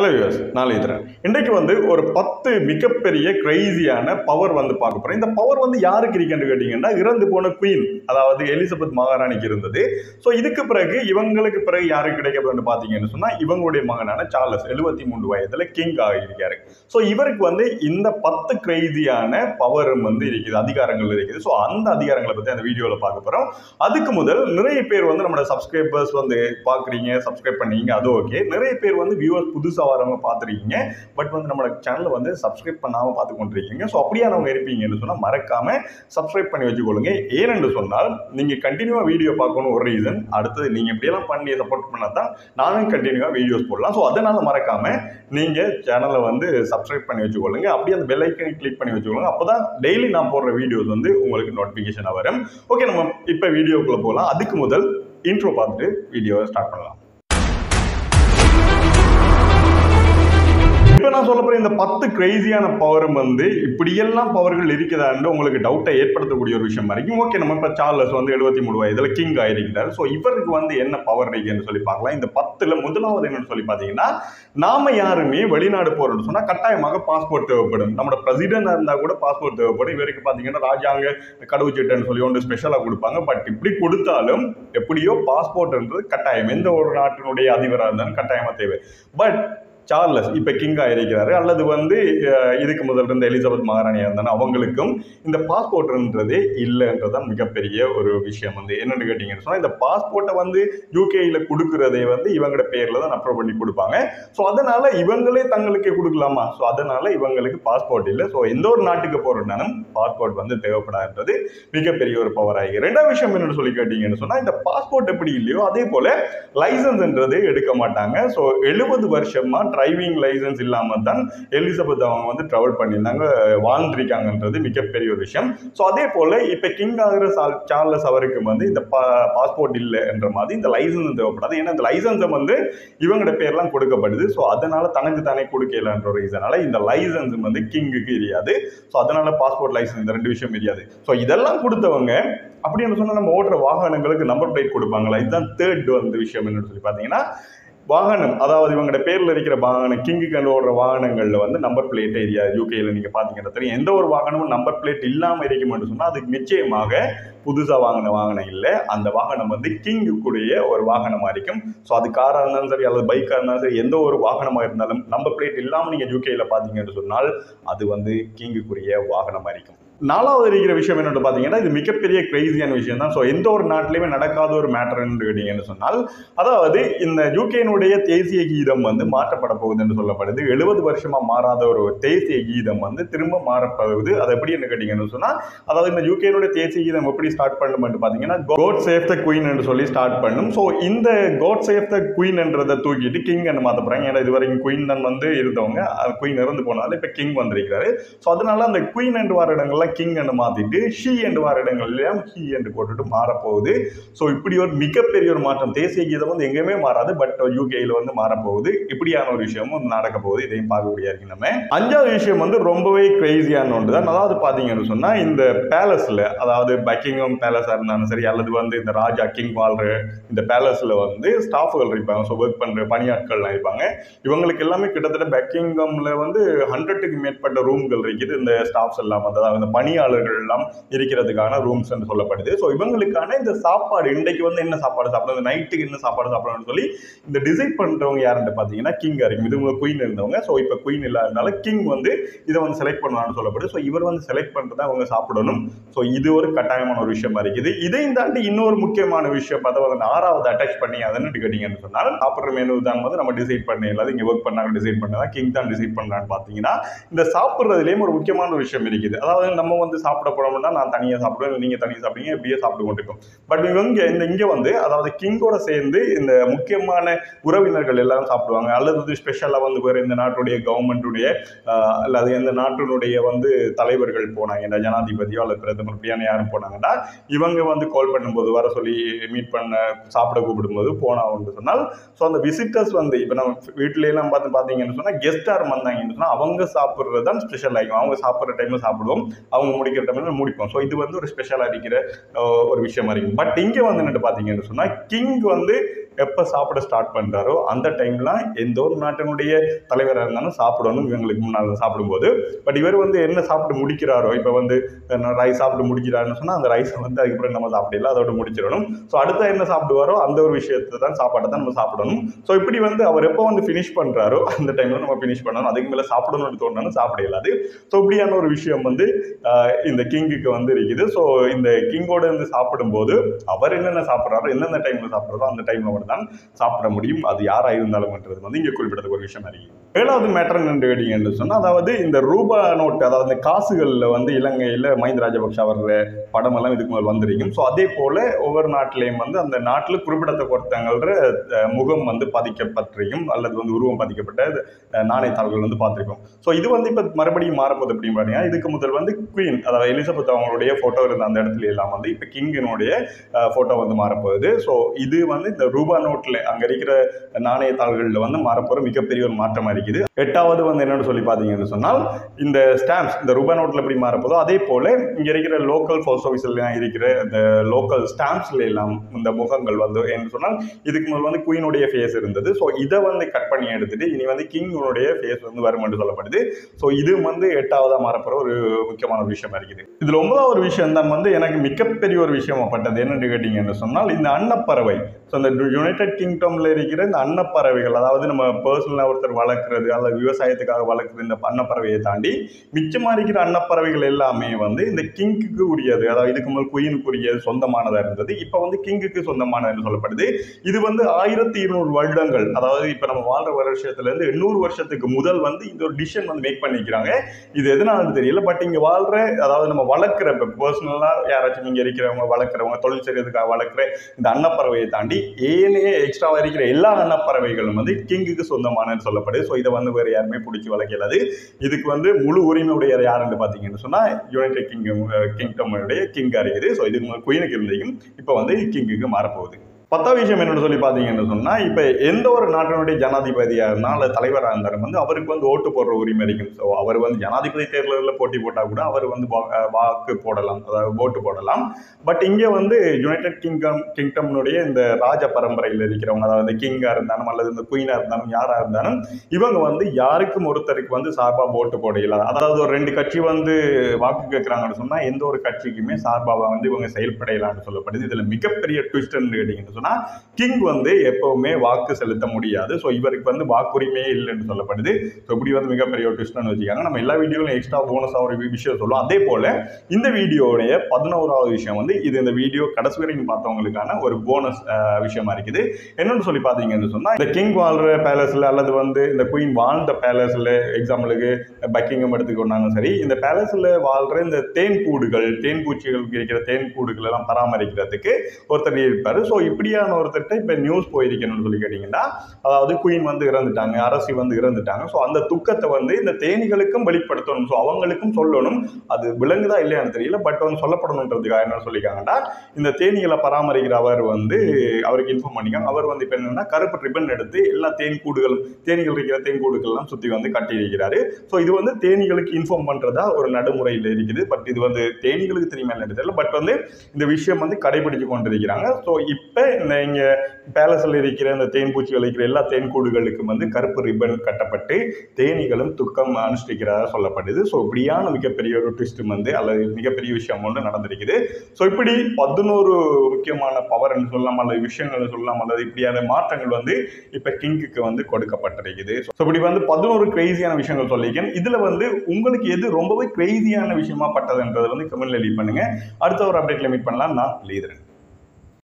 Hello US நான் இதரன் இன்றைக்கு வந்து ஒரு பத்து மிகப்பெரிய கிரைசியான பவர் வந்து பார்க்க போகிறோம் இந்த பவர் வந்து யாருக்கு இருக்குன்னு கேட்டிங்கன்னா இறந்து போன குயின் அதாவது எலிசபெத் மகாராணிக்கு இருந்தது. ஸோ இதுக்கு பிறகு இவங்களுக்கு பிறகு யாருக்கு கிடைக்கப்படும் பார்த்தீங்கன்னு சொன்னால் இவங்களுடைய மகனான சார்லஸ் எழுபத்தி மூன்று வயதில் கிங் ஆகியிருக்காரு. ஸோ இவருக்கு வந்து இந்த பத்து கிரைசியான பவரும் வந்து இருக்குது அதிகாரங்கள் இருக்குது. ஸோ அந்த அதிகாரங்களை பற்றி அந்த வீடியோவில் பார்க்க போகிறோம் அதுக்கு முதல் நிறைய பேர் வந்து நம்மளோட சப்ஸ்கிரைபர்ஸ் வந்து பார்க்குறீங்க சப்ஸ்கிரைப் பண்ணீங்க அது ஓகே நிறைய பேர் வந்து வியூவர்ஸ் புதுசாக வரவங்க பார்த்துருக்கீங்க. பட் வந்து நம்மளோட சேனலை வந்து சப்ஸ்கிரைப் பண்ணாமல் பார்த்து கொண்டிருக்கீங்க ஸோ அப்படியானவங்க இருப்பீங்கன்னு சொன்னால் மறக்காம சப்ஸ்கிரைப் பண்ணி வச்சுக்கொள்ளுங்க. ஏனென்று சொன்னால் நீங்கள் கண்டினியூவாக வீடியோ பார்க்கணும் ஒரு ரீசன் அடுத்தது நீங்கள் இப்படியெல்லாம் பண்ணி சப்போர்ட் பண்ணால் தான் நானும் கண்டினியூவாக வீடியோஸ் போடலாம். ஸோ அதனால் மறக்காம நீங்கள் சேனலை வந்து சப்ஸ்கிரைப் பண்ணி வச்சுக்கொள்ளுங்க. அப்படியே அந்த பெல் ஐக்கனை கிளிக் பண்ணி வச்சுக்கொள்ளுங்க. அப்போ தான் டெய்லி நான் போடுற வீடியோஸ் வந்து உங்களுக்கு நோட்டிஃபிகேஷனாக வரும். ஓகே நம்ம இப்போ வீடியோக்குள்ளே போகலாம். அதுக்கு முதல் இன்ட்ரோ பார்த்துட்டு வீடியோவை ஸ்டார்ட் பண்ணலாம். இப்போ நான் சொல்ல போகிற இந்த பத்து கிரேசியான பவரும் வந்து இப்படியெல்லாம் பவர்கள் இருக்குதான்னு உங்களுக்கு டவுட்டை ஏற்படுத்தக்கூடிய ஒரு விஷயம் வரைக்கும் ஓகே நம்ம இப்போ சார்லஸ் வந்து எழுபத்தி மூணு வயதில் கிங் ஆகிருக்கிறார் ஸோ இவருக்கு வந்து என்ன பவர் இருக்குன்னு சொல்லி பார்க்கலாம். இந்த பத்தில் முதலாவது என்னன்னு சொல்லி பார்த்தீங்கன்னா நாம யாருமே வெளிநாடு போகிறோம்னு சொன்னால் கட்டாயமாக பாஸ்போர்ட் தேவைப்படும். நம்மளோட பிரசிடென்ட் இருந்தால் கூட பாஸ்போர்ட் தேவைப்படும். இவருக்கு பார்த்தீங்கன்னா ராஜாங்க கடவுச்சீட்டுன்னு சொல்லி ஒன்று ஸ்பெஷலாக கொடுப்பாங்க. பட் இப்படி கொடுத்தாலும் எப்படியோ பாஸ்போர்ட்ன்றது கட்டாயம். எந்த ஒரு நாட்டினுடைய அதிபராக இருந்தாலும் கட்டாயமாக தேவை. பட் சார்லஸ் இப்போ கிங்காக இருக்கிறாரு அல்லது வந்து இதுக்கு முதல் இருந்த எலிசபெத் மகாராணியாக இருந்தாலும் அவங்களுக்கும் இந்த பாஸ்போர்ட்ன்றதே இல்லைன்றதான் மிகப்பெரிய ஒரு விஷயம் வந்து. என்னென்னு கேட்டிங்கன்னு சொன்னால் இந்த பாஸ்போர்ட்டை வந்து யூகேயில் கொடுக்குறதே வந்து இவங்களோட பேரில் தான் அப்ரூவ் பண்ணி கொடுப்பாங்க. ஸோ அதனால் இவங்களே தங்களுக்கு கொடுக்கலாமா? ஸோ அதனால் இவங்களுக்கு பாஸ்போர்ட் இல்லை. ஸோ எந்த ஒரு நாட்டுக்கு போகிறனாலும் பாஸ்போர்ட் வந்து தேவைப்படாதுன்றது மிகப்பெரிய ஒரு பவர் ஆகி. ரெண்டாவது விஷயம் என்னென்னு சொல்லி கேட்டிங்கன்னு சொன்னால் இந்த பாஸ்போர்ட் எப்படி இல்லையோ அதே போல் லைசன்ஸ்ன்றது எடுக்க மாட்டாங்க. ஸோ எழுபது வருஷமாக டிரைவிங் லைசன்ஸ் இல்லாமல் தான் எலிசபெத் அவங்க வந்து ட்ராவல் பண்ணியிருந்தாங்க வாழ்ந்திருக்காங்கன்றது மிகப்பெரிய ஒரு விஷயம். ஸோ அதே போல் இப்போ கிங் ஆகிற சால் சார்லஸ் அவருக்கு வந்து இந்த பா பாஸ்போர்ட் இல்லை என்ற மாதிரி இந்த லைசன்ஸ் தேவைப்படாது. ஏன்னா இந்த லைசன்ஸை வந்து இவங்களோட பேர்லாம் கொடுக்கப்படுது. ஸோ அதனால தனக்கு தானே கொடுக்கலன்ற ஒரு ரீசனால இந்த லைசன்ஸ் வந்து கிங்குக்கு தெரியாது ஸோ அதனால பாஸ்போர்ட் லைசன்ஸ் இந்த ரெண்டு விஷயம் தெரியாது ஸோ இதெல்லாம் கொடுத்தவங்க அப்படின்னு சொன்னால் நம்ம ஓட்டுற வாகனங்களுக்கு நம்பர் பிளேட் கொடுப்பாங்களா? இதுதான் தேர்ட் வந்து விஷயம் என்னன்னு சொல்லி பார்த்தீங்கன்னா வாகனம் அதாவது இவங்களோட பேரில் இருக்கிற வாகனம் கிங்கு கண்டு ஓடுற வாகனங்களில் வந்து நம்பர் பிளேட் ஏரியா யூகேயில் நீங்கள் பார்த்தீங்கன்னா தெரியும். எந்த ஒரு வாகனமும் நம்பர் பிளேட் இல்லாமல் இருக்குமென்று சொன்னால் அதுக்கு நிச்சயமாக புதுசாக வாங்கின வாகனம் இல்லை. அந்த வாகனம் வந்து கிங்குக்குடைய ஒரு வாகனமாக இருக்கும். ஸோ அது காராக இருந்தாலும் சரி அல்லது பைக்காக இருந்தாலும் சரி எந்த ஒரு வாகனமாக இருந்தாலும் நம்பர் பிளேட் இல்லாமல் நீங்கள் யூகேயில் பார்த்தீங்கன்னு சொன்னால் அது வந்து கிங்குக்குரிய வாகனமாக இருக்கும். நாலாவது இருக்கிற விஷயம் என்னென்னு பார்த்தீங்கன்னா இது மிகப்பெரிய கிரேசியான விஷயம் தான் ஸோ எந்த ஒரு நாட்டிலையுமே நடக்காத ஒரு மேட்டர்ன்னு கேட்டீங்கன்னு சொன்னால் அதாவது இந்த யூகேனுடைய தேசிய கீதம் வந்து மாற்றப்பட போகுது என்று சொல்லப்படுது. எழுபது வருஷமாக மாறாத ஒரு தேசிய கீதம் வந்து திரும்ப மாறப்படுவது அது எப்படி என்ன கேட்டீங்கன்னு சொன்னால் அதாவது இந்த யூகேனுடைய தேசிய கீதம் எப்படி ஸ்டார்ட் பண்ணுமென்று பார்த்தீங்கன்னா கோட் சேஃப் த குயின் என்று சொல்லி ஸ்டார்ட் பண்ணும். ஸோ இந்த கோட் சேஃப் த குயின்ன்றதை தூக்கிட்டு கிங் என்று மாற்ற போகிறாங்க ஏன்னா இது வரைக்கும் குயின் தான் வந்து இருந்தவங்க. குயின் இறந்து போனாலும் இப்போ கிங் வந்திருக்கிறாரு. ஸோ அதனால அந்த குயின் என்று வர இடங்கள்லாம் கிங் என்று மாற்றிட்டு ஷி என்று வர இடங்கள்லாம் ஹி என்று போட்டுட்டு மாறப்போகுது. ஸோ இப்படி ஒரு மிகப்பெரிய ஒரு மாற்றம். தேசிய கீதம் வந்து எங்கேயுமே மாறாது பட் யூகேயில் வந்து மாறப்போகுது. இப்படியான ஒரு விஷயமும் வந்து நடக்க போகுது இதையும் பார்க்கக்கூடிய இருக்கு நம்ம. அஞ்சாவது விஷயம் வந்து ரொம்பவே கிரேசியான ஒன்று தான். அதாவது பார்த்தீங்கன்னு சொன்னால் இந்த பேலஸில் அதாவது பக்கிங்ஹம் பேலஸாக இருந்தாலும் சரி அல்லது வந்து இந்த ராஜா கிங் வாழ்ற இந்த பேலஸில் வந்து ஸ்டாஃப்கள் இருப்பாங்க. ஸோ ஒர்க் பண்ணுற பணியாட்கள்லாம் இருப்பாங்க. இவங்களுக்கு எல்லாமே கிட்டத்தட்ட பக்கிங்ஹாமில் வந்து ஹண்ட்ரட்டுக்கு மேற்பட்ட ரூம்கள் இருக்குது. இந்த ஸ்டாஃப்ஸ் எல்லாம் வந்து அதாவது பணியாளர்கள் எல்லாம் இருக்கிறதுக்கான ரூம்ஸ் என்று சொல்லப்படுது. ஸோ இவங்களுக்கான இந்த சாப்பாடு இன்றைக்கு வந்து என்ன சாப்பாடு சாப்பிடணும்? நைட்டுக்கு என்ன சாப்பாடு சாப்பிடணும்னு சொல்லி இந்த டிசைட் பண்ணுறவங்க யாருன்னு பார்த்தீங்கன்னா கிங் இருக்கும் இது குயின் இருந்தவங்க. ஸோ இப்போ குயின் இல்லாதனால கிங் வந்து இதை வந்து செலக்ட் பண்ணுவான்னு சொல்லப்படுது. ஸோ இவர் வந்து செலக்ட் பண்ணுறதை அவங்க சாப்பிடணும். ஸோ இது ஒரு கட்டாயமான ஒரு விஷயமா இருக்குது. இதையும் தாண்டி இன்னொரு முக்கியமான விஷயம் பார்த்தா வந்து ஆறாவது அட்டாச் பண்ணி அதன்னு கேட்டீங்கன்னு சொன்னால் சாப்பிட்ற மெனு தான் வந்து நம்ம டிசைட் பண்ண இல்லாத இங்கே ஒர்க் பண்ணாங்க டிசைட் பண்ணதா கிங் தான் டிசைட் பண்ணுறான்னு பார்த்தீங்கன்னா இந்த சாப்பிட்றதுலேயும் ஒரு முக்கியமான விஷயம் இருக்குது. அதாவது நம்ம வந்து சாப்பிட போனோம்னா நான் தனியாக சாப்பிடுவேன் நீங்கள் தனியாக சாப்பிடுங்க இப்படியே சாப்பிட்டு கொண்டிருக்கோம். பட் இவங்க இந்த இங்கே வந்து அதாவது கிங்கோட சேர்ந்து இந்த முக்கியமான உறவினர்கள் எல்லாரும் சாப்பிடுவாங்க. அல்லது வந்து ஸ்பெஷலாக வந்து வேறு இந்த நாட்டுடைய கவர்மெண்ட்டுடைய அல்லது எந்த நாட்டினுடைய வந்து தலைவர்கள் போனாங்க. இந்த ஜனாதிபதியோ அல்லது பிரதமர் இப்படியான யாரும் போனாங்கன்னா இவங்க வந்து கால் பண்ணும்போது வர சொல்லி மீட் பண்ண சாப்பிட கூப்பிடும்போது போனாங்கன்னு சொன்னால் ஸோ அந்த விசிட்டர்ஸ் வந்து இப்போ நம்ம வீட்டிலலாம் பார்த்து பார்த்தீங்கன்னு சொன்னால் கெஸ்டார் வந்தாங்கன்னு சொன்னால் அவங்க சாப்பிட்றது தான் ஸ்பெஷல் ஆகிக்கும். அவங்க சாப்பிட்ற டைமில் சாப்பிடுவோம். அவங்க முடிக்கிற டைமில் முடிப்போம் ஸோ இது வந்து ஒரு ஸ்பெஷலாக இருக்கிற ஒரு விஷயமா இருக்கும் பட் இங்கே வந்து என்னட்டு பார்த்தீங்கன்னு சொன்னால் கிங் வந்து எப்போ சாப்பிட ஸ்டார்ட் பண்ணுறாரோ அந்த டைம்லாம் எந்த ஒரு நாட்டினுடைய தலைவராக இருந்தாலும் சாப்பிடணும். இவங்களுக்கு முன்னால் சாப்பிடும்போது. பட் இவர் வந்து என்ன சாப்பிட்டு முடிக்கிறாரோ இப்போ வந்து ரைஸ் சாப்பிட்டு முடிக்கிறாருன்னு சொன்னால் அந்த ரைஸை வந்து அதுக்கப்புறம் நம்ம சாப்பிடல அதோட முடிச்சிடணும். ஸோ அடுத்த என்ன சாப்பிடுவாரோ அந்த ஒரு விஷயத்தை தான் சாப்பாட்டை தான் நம்ம சாப்பிடணும். ஸோ இப்படி வந்து அவர் எப்போ வந்து ஃபினிஷ் பண்ணுறாரோ அந்த டைமில் நம்ம ஃபினிஷ் பண்ணணும். அதுக்கு மேலே சாப்பிடணும்னு தோணுனாலும் சாப்பிட இல்லாது ஸோ இப்படியான ஒரு விஷயம் வந்து இந்த கிங்குக்கு வந்து இருக்குது. ஸோ இந்த கிங்கோட இருந்து சாப்பிடும்போது அவர் என்னென்ன சாப்பிட்றாரோ என்னென்ன டைமில் சாப்பிட்றதோ அந்த டைமில் மட்டும் தான் சாப்பிட முடியும். அது யாராக இருந்தாலும்ன்றது வந்து இங்கே குறிப்பிடத்தக்க ஒரு விஷயம் அறியும். ஏழாவது மேட்டர் என்ன கேட்டீங்கன்னு சொன்னால் அதாவது இந்த ரூபா நோட்டு அதாவது இந்த காசுகளில் வந்து இலங்கையில் மஹிந்த ராஜபக்ஷ அவர் படமெல்லாம் இதுக்கு முதல் வந்திருக்கும். ஸோ அதே போல் ஒவ்வொரு நாட்டிலையும் வந்து அந்த நாட்டில் குறிப்பிடத்தக்க ஒருத்தங்கள முகம் வந்து பதிக்கப்பட்டிருக்கும் அல்லது வந்து உருவம் பதிக்கப்பட்ட நாணயத்தாள்கள் வந்து பார்த்துருக்கோம். ஸோ இது வந்து இப்போ மறுபடியும் மாறப்போகுது அப்படின்னு பார்த்தீங்கன்னா இதுக்கு முதல் வந்து குயின் அதாவது எலிசபெத் அவங்களுடைய ஃபோட்டோ இருந்த அந்த இடத்துல எல்லாம் வந்து இப்போ கிங்கினுடைய ஃபோட்டோ வந்து மாறப்போகுது. ஸோ இது வந்து இந்த ரூபா நோட்டில் அங்கே இருக்கிற நாணயத்தாள்களில் வந்து மாறப்போகிற மிகப்பெரிய ஒரு மாற்றமாக இருக்குது. எட்டாவது வந்து என்னென்னு சொல்லி பார்த்தீங்கன்னு சொன்னால் இந்த ஸ்டாம்ப்ஸ் இந்த ரூபா நோட்டில் எப்படி மாறப்போதோ அதே போல் இங்கே இருக்கிற லோக்கல் போஸ்ட் ஆஃபீஸ்லாம் இருக்கிற இந்த லோக்கல் ஸ்டாம்ப்ஸ்ல எல்லாம் இந்த முகங்கள் வந்து என்று சொன்னால் இதுக்கு முதல் வந்து குயினுடைய ஃபேஸ் இருந்தது. ஸோ இதை வந்து கட் பண்ணி எடுத்துட்டு இனி வந்து கிங்குடைய ஃபேஸ் வந்து வரும் என்று சொல்லப்படுது. ஸோ இது வந்து எட்டாவதாக மாறப்போகிற ஒரு முக்கியமான ஒரு விஷயமா இருக்குது. இதில் ஒன்பதாவது ஒரு விஷயம் தான் வந்து எனக்கு மிகப்பெரிய ஒரு விஷயமாப்பட்டது என்னன்னு கேட்டிங்கன்னு சொன்னால் இந்த அன்னப்பறவை. ஸோ இந்த யுனைடெட் கிங்டம்ல இருக்கிற இந்த அன்னப்பறவைகள் அதாவது நம்ம பர்சனலாக ஒருத்தர் வளர்க்குறது அல்லது விவசாயத்துக்காக வளர்க்குறது இந்த அன்னப்பறவையை தாண்டி மிச்சமாக இருக்கிற அன்னப்பறவைகள் எல்லாமே வந்து இந்த கிங்குக்கு உரியது. அதாவது இதுக்கு முதல் குயினுக்குரிய சொந்தமானதாக இருந்தது. இப்போ வந்து கிங்குக்கு சொந்தமானதுன்னு சொல்லப்படுது. இது வந்து ஆயிரத்தி இருநூறு வருடங்கள் அதாவது இப்போ நம்ம வாழ்ற வருஷத்துலேருந்து எண்ணூறு வருஷத்துக்கு முதல் வந்து இந்த ஒரு டிசிஷன் வந்து மேக் பண்ணிக்கிறாங்க. இது எதனாலும் தெரியல பட் இங்கே வாழ்கிற அதாவது நம்ம வளர்க்குற இப்போ பர்சனலாக யாராச்சும் இங்கே இருக்கிறவங்க வளர்க்குறவங்க தொழில் செய்கிறதுக்காக வளர்க்குற இந்த அன்னப்பறவையை தாண்டி ஏனைய எக்ஸ்ட்ரா இருக்கிற எல்லா அன்னப்பறவைகளும் வந்து கிங்குக்கு சொந்தமானன்னு சொல்லப்படுது. ஸோ இதை வந்து வேறு யாருமே பிடிச்சி வளர்க்கலாது இதுக்கு வந்து முழு உரிமையுடைய யாருன்னு பார்த்தீங்கன்னு சொன்னால் யுனைடெட் கிங்டம் கிங்டமுடைய கிங்காக இருக்குது ஸோ இது குயினுக்கு இருந்தையும் இப்போ வந்து கிங்குக்கு மாறப்போகுது பத்தாவது விஷயம் என்னென்னு சொல்லி பார்த்தீங்கன்னு சொன்னால் இப்போ எந்த ஒரு நாட்டினுடைய ஜனாதிபதியாக இருந்தாலும் தலைவராக இருந்தாலும் வந்து அவருக்கு வந்து ஓட்டு போடுற உரிமை இருக்கும் ஸோ அவர் வந்து ஜனாதிபதி தேர்தலில் போட்டி போட்டால் கூட அவர் வந்து வாக்கு போடலாம் அதாவது ஓட்டு போடலாம். பட் இங்கே வந்து யுனைடெட் கிங்டம் கிங்டம்னுடைய இந்த ராஜ பரம்பரையில் இருக்கிறவங்க அதாவது இந்த கிங்காக இருந்தாலும் அல்லது இந்த குயினாக இருந்தாலும் யாராக இருந்தாலும் இவங்க வந்து யாருக்கும் ஒருத்தருக்கு வந்து சார்பாக ஓட்டு போட இயலாது. அதாவது ஒரு ரெண்டு கட்சி வந்து வாக்கு கேட்குறாங்கன்னு சொன்னால் எந்த ஒரு கட்சிக்குமே சார்பாக வந்து இவங்க செயல்படையலாம்னு சொல்லப்படுது. இதில் மிகப்பெரிய ட்விஸ்ட்னு கேட்டிங்கன்னு சொன்னால் கிங் வந்து எப்போவுமே வாக்கு செலுத்த முடியாது. ஸோ இவருக்கு வந்து வாக்குரிமையே இல்லைன்னு சொல்லப்படுது. ஸோ இப்படி வந்து மிகப்பெரிய ஒரு ட்விஸ்ட்னு வச்சுக்காங்க. நம்ம எல்லா வீடியோவிலும் எக்ஸ்ட்ரா போனஸாக ஒரு விஷயம் சொல்லுவோம். அதே போல் இந்த வீடியோடைய பதினோராவது விஷயம் வந்து இது இந்த வீடியோ கடைசி வரைக்கும் பார்த்தவங்களுக்கான ஒரு போனஸ் விஷயமா இருக்குது. என்னன்னு சொல்லி பார்த்தீங்கன்னு சொன்னால் இந்த கிங் வாழ்ற பேலஸில் அல்லது வந்து இந்த குயின் வாழ்ந்த பேலஸில் எக்ஸாம்பிளுக்கு பக்கிங்கம் எடுத்துக்கொண்டாலும் சரி இந்த பேலஸில் வாழ்கிற இந்த தேன் கூடுகள் தேன் பூச்சிகளுக்கு இருக்கிற தேன் கூடுகள் எல்லாம் பராமரிக்கிறதுக்கு ஒருத்தர் இருப்பார். ஸோ இப்படி இப்படியான ஒருத்தர்கிட்ட இப்போ நியூஸ் போயிருக்கணும்னு சொல்லி கேட்டிங்கன்னா அதாவது குயின் வந்து இறந்துட்டாங்க அரசி வந்து இறந்துட்டாங்க. ஸோ அந்த துக்கத்தை வந்து இந்த தேனிகளுக்கும் வெளிப்படுத்தணும். ஸோ அவங்களுக்கும் சொல்லணும். அது விலங்குதா இல்லையான்னு தெரியல. பட் வந்து சொல்லப்படணுன்றதுக்காக என்ன சொல்லியிருக்காங்கன்னா இந்த தேனீகளை பராமரிக்கிற அவர் வந்து அவருக்கு இன்ஃபார்ம் பண்ணிக்காங்க அவர் வந்து இப்போ என்னென்னா கருப்பு ரிப்பன் எடுத்து எல்லா தேன் கூடுகளும் தேனீகள் இருக்கிற தேன் கூடுகள்லாம் சுற்றி வந்து கட்டியிருக்கிறாரு. ஸோ இது வந்து தேனீகளுக்கு இன்ஃபார்ம் பண்ணுறதா ஒரு நடைமுறையில் இருக்குது. பட் இது வந்து தேனீகளுக்கு தெரியுமா தெரியல. பட் வந்து இந்த விஷயம் வந்து கடைபிடிச்சு கொண்டிருக்கிறாங்க. ஸோ இப்போ இந்த இங்கே பேலஸில் இருக்கிற இந்த தேன் பூச்சி இருக்கிற எல்லா தேன் கூடுகளுக்கும் வந்து கருப்பு ரிப்பன் கட்டப்பட்டு தேனீகளும் துக்கம் அனுஷ்டிக்கிறதா சொல்லப்படுது. ஸோ இப்படியான மிகப்பெரிய ஒரு ட்விஸ்ட் வந்து அல்லது மிகப்பெரிய விஷயம் ஒன்று நடந்திருக்குது. ஸோ இப்படி பதினோரு முக்கியமான பவர்னு சொல்லலாம் அல்லது விஷயங்கள் சொல்லலாம் அல்லது இப்படியான மாற்றங்கள் வந்து இப்போ கிங்குக்கு வந்து கொடுக்கப்பட்டிருக்குது. ஸோ இப்படி வந்து பதினோரு கிரேசியான விஷயங்கள் சொல்லியிருக்கேன். இதில் வந்து உங்களுக்கு எது ரொம்பவே கிரேசியான விஷயமா பட்டதுன்றது வந்து கமெண்ட்ல லீட் பண்ணுங்க. அடுத்த ஒரு அப்டேட்ல மீட் பண்ணலாம். நான் லீதரன்.